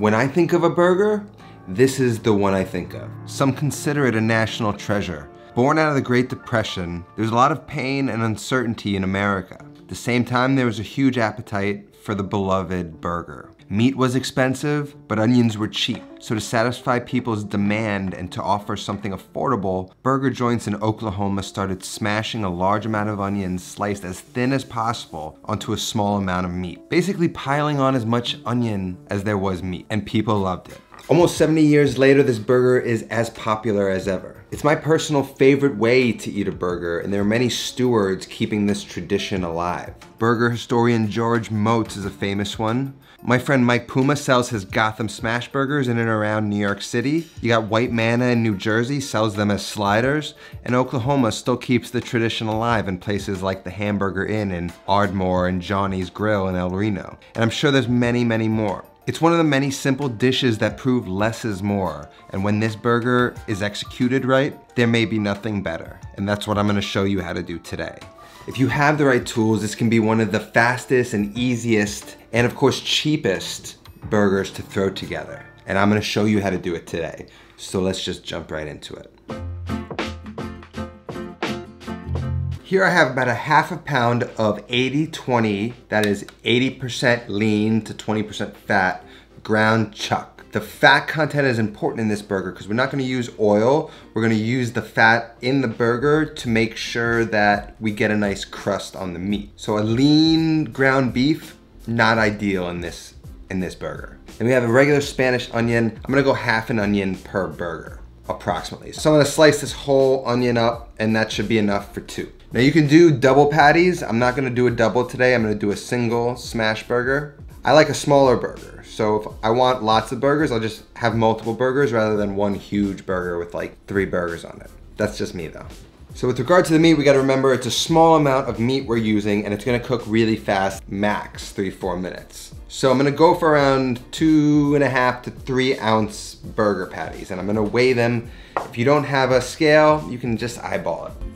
When I think of a burger, this is the one I think of. Some consider it a national treasure. Born out of the Great Depression, there's a lot of pain and uncertainty in America. At the same time, there was a huge appetite for the beloved burger. Meat was expensive, but onions were cheap. So to satisfy people's demand and to offer something affordable, burger joints in Oklahoma started smashing a large amount of onions sliced as thin as possible onto a small amount of meat. Basically piling on as much onion as there was meat, and people loved it. Almost 70 years later, this burger is as popular as ever. It's my personal favorite way to eat a burger, and there are many stewards keeping this tradition alive. Burger historian George Motz is a famous one. My friend Mike Puma sells his Gotham Smash Burgers in and around New York City. You got White Manna in New Jersey, sells them as sliders. And Oklahoma still keeps the tradition alive in places like the Hamburger Inn in Ardmore and Johnny's Grill in El Reno. And I'm sure there's many, many more. It's one of the many simple dishes that prove less is more. And when this burger is executed right, there may be nothing better. And that's what I'm gonna show you how to do today. If you have the right tools, this can be one of the fastest and easiest, and of course cheapest burgers to throw together. And I'm gonna show you how to do it today. So let's just jump right into it. Here I have about a half a pound of 80-20, that is 80% lean to 20% fat, ground chuck. The fat content is important in this burger because we're not gonna use oil, we're gonna use the fat in the burger to make sure that we get a nice crust on the meat. So a lean ground beef, not ideal in this, in this burger. And we have a regular Spanish onion. I'm gonna go half an onion per burger, approximately. So I'm gonna slice this whole onion up and that should be enough for two. Now you can do double patties. I'm not gonna do a double today. I'm gonna do a single smash burger. I like a smaller burger. So if I want lots of burgers, I'll just have multiple burgers rather than one huge burger with like three burgers on it. That's just me though. So with regard to the meat, we gotta remember it's a small amount of meat we're using and it's gonna cook really fast, max three, four minutes. So I'm gonna go for around two and a half to three ounce burger patties and I'm gonna weigh them. If you don't have a scale, you can just eyeball it.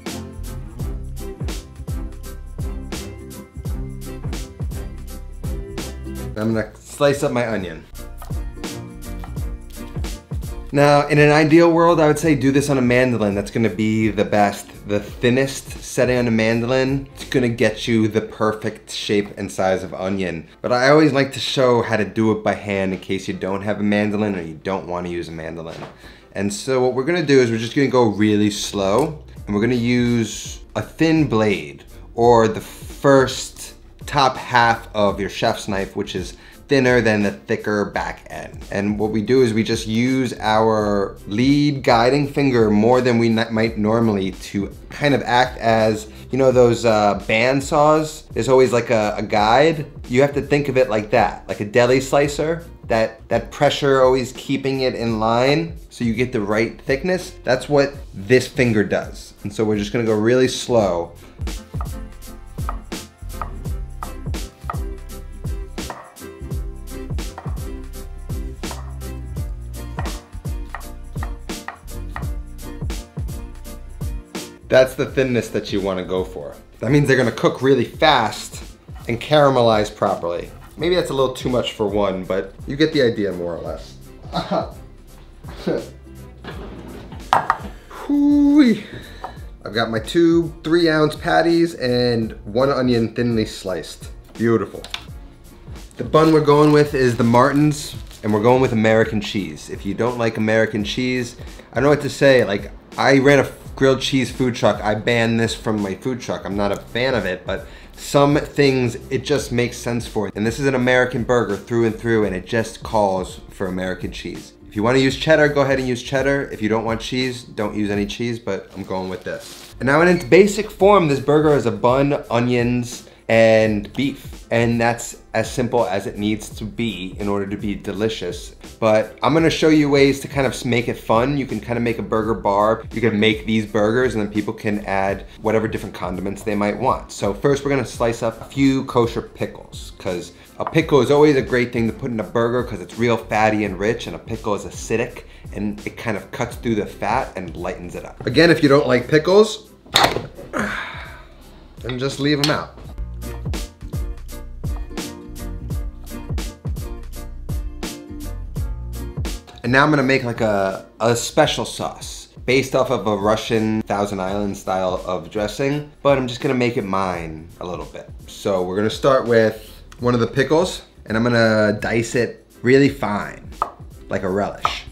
I'm gonna slice up my onion. Now, in an ideal world, I would say do this on a mandolin. That's gonna be the best. The thinnest setting on a mandolin, it's gonna get you the perfect shape and size of onion. But I always like to show how to do it by hand in case you don't have a mandolin or you don't wanna use a mandolin. And so what we're gonna do is we're just gonna go really slow and we're gonna use a thin blade or the first top half of your chef's knife, which is thinner than the thicker back end. And what we do is we just use our lead guiding finger more than we might normally to kind of act as, you know, those uh, band saws. There's always like a, a guide. You have to think of it like that, like a deli slicer. That, that pressure always keeping it in line so you get the right thickness. That's what this finger does. And so we're just gonna go really slow. That's the thinness that you want to go for. That means they're gonna cook really fast and caramelize properly. Maybe that's a little too much for one, but you get the idea more or less. I've got my two three ounce patties and one onion thinly sliced. Beautiful. The bun we're going with is the Martin's and we're going with American cheese. If you don't like American cheese, I don't know what to say. Like I ran a grilled cheese food truck. I banned this from my food truck. I'm not a fan of it, but some things it just makes sense for. And this is an American burger through and through, and it just calls for American cheese. If you want to use cheddar, go ahead and use cheddar. If you don't want cheese, don't use any cheese, but I'm going with this. And now in its basic form, this burger has a bun, onions, and beef. And that's as simple as it needs to be in order to be delicious. But I'm gonna show you ways to kind of make it fun. You can kind of make a burger bar. You can make these burgers and then people can add whatever different condiments they might want. So first we're gonna slice up a few kosher pickles because a pickle is always a great thing to put in a burger because it's real fatty and rich and a pickle is acidic and it kind of cuts through the fat and lightens it up. Again, if you don't like pickles, then just leave them out. And now I'm gonna make like a, a special sauce based off of a Russian Thousand Island style of dressing, but I'm just gonna make it mine a little bit. So we're gonna start with one of the pickles and I'm gonna dice it really fine, like a relish.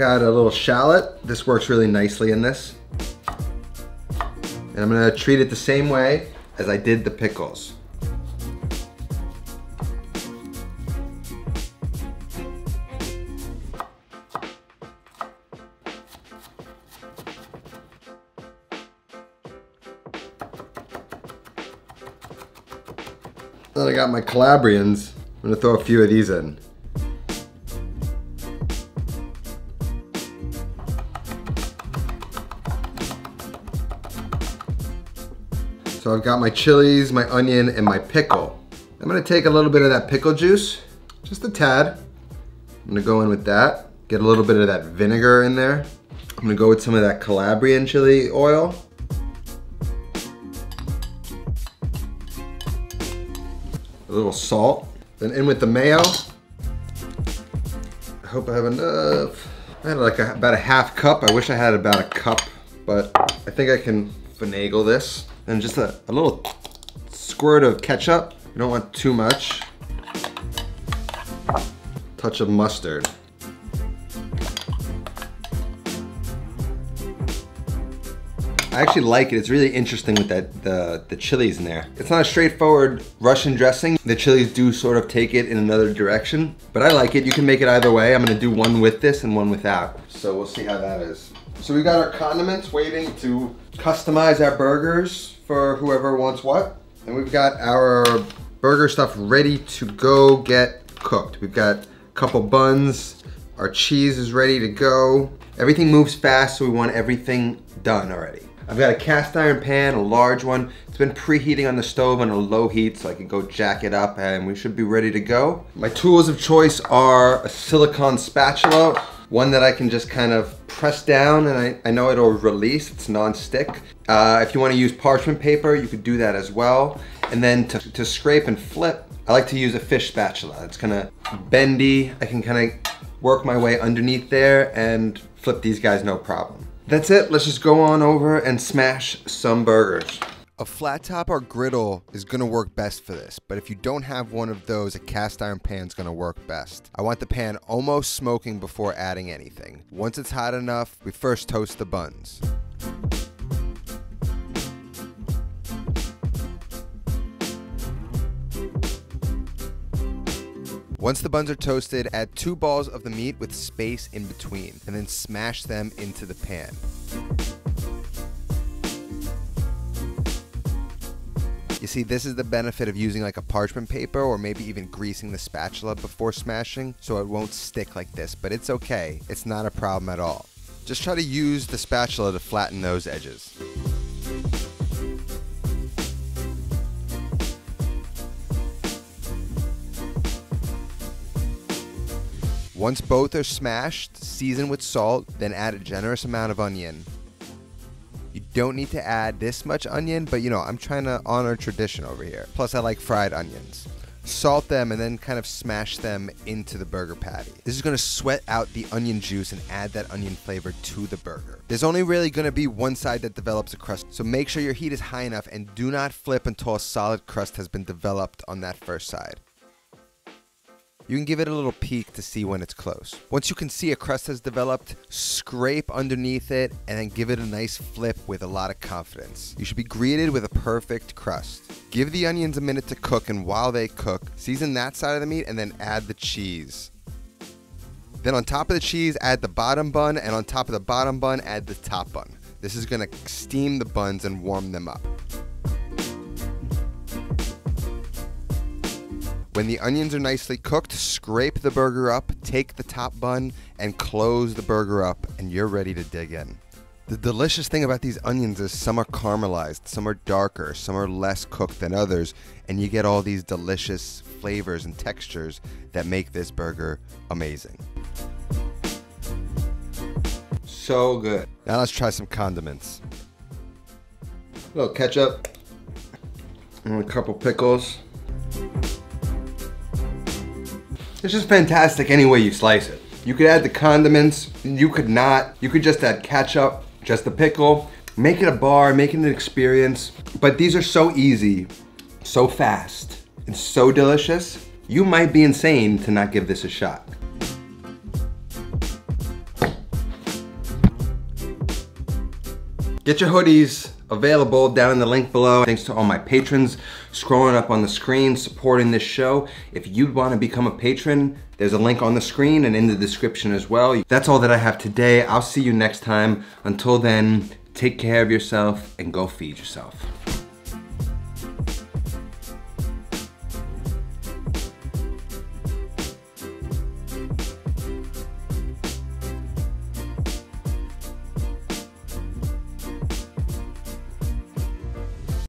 Got a little shallot. This works really nicely in this. And I'm gonna treat it the same way as I did the pickles. Then I got my Calabrians. I'm gonna throw a few of these in. I've got my chilies, my onion, and my pickle. I'm gonna take a little bit of that pickle juice, just a tad. I'm gonna go in with that. Get a little bit of that vinegar in there. I'm gonna go with some of that Calabrian chili oil. A little salt. Then in with the mayo. I hope I have enough. I had like a, about a half cup. I wish I had about a cup, but I think I can finagle this. And just a, a little squirt of ketchup. You don't want too much. Touch of mustard. I actually like it. It's really interesting with that the, the chilies in there. It's not a straightforward Russian dressing. The chilies do sort of take it in another direction, but I like it. You can make it either way. I'm gonna do one with this and one without. So we'll see how that is. So we got our condiments waiting to customize our burgers for whoever wants what. And we've got our burger stuff ready to go get cooked. We've got a couple buns. Our cheese is ready to go. Everything moves fast, so we want everything done already. I've got a cast iron pan, a large one. It's been preheating on the stove on a low heat so I can go jack it up and we should be ready to go. My tools of choice are a silicone spatula, one that I can just kind of press down and I, I know it'll release, it's non-stick. Uh, if you wanna use parchment paper, you could do that as well. And then to, to scrape and flip, I like to use a fish spatula. It's kind of bendy. I can kind of work my way underneath there and flip these guys no problem. That's it, let's just go on over and smash some burgers. A flat top or griddle is gonna work best for this, but if you don't have one of those, a cast iron pan is gonna work best. I want the pan almost smoking before adding anything. Once it's hot enough, we first toast the buns. Once the buns are toasted, add two balls of the meat with space in between, and then smash them into the pan. You see, this is the benefit of using like a parchment paper or maybe even greasing the spatula before smashing so it won't stick like this, but it's okay. It's not a problem at all. Just try to use the spatula to flatten those edges. Once both are smashed, season with salt, then add a generous amount of onion. Don't need to add this much onion, but you know, I'm trying to honor tradition over here. Plus, I like fried onions. Salt them and then kind of smash them into the burger patty. This is gonna sweat out the onion juice and add that onion flavor to the burger. There's only really gonna be one side that develops a crust, so make sure your heat is high enough and do not flip until a solid crust has been developed on that first side. You can give it a little peek to see when it's close. Once you can see a crust has developed, scrape underneath it and then give it a nice flip with a lot of confidence. You should be greeted with a perfect crust. Give the onions a minute to cook and while they cook, season that side of the meat and then add the cheese. Then on top of the cheese, add the bottom bun and on top of the bottom bun, add the top bun. This is gonna steam the buns and warm them up. When the onions are nicely cooked, scrape the burger up, take the top bun, and close the burger up, and you're ready to dig in. The delicious thing about these onions is some are caramelized, some are darker, some are less cooked than others, and you get all these delicious flavors and textures that make this burger amazing. So good. Now let's try some condiments. A little ketchup. And a couple pickles. It's just fantastic any way you slice it. You could add the condiments, you could not. You could just add ketchup, just the pickle, make it a bar, make it an experience. But these are so easy, so fast, and so delicious. You might be insane to not give this a shot. Get your hoodies available down in the link below. Thanks to all my patrons scrolling up on the screen supporting this show. If you'd want to become a patron, there's a link on the screen and in the description as well. That's all that I have today. I'll see you next time. Until then, take care of yourself and go feed yourself.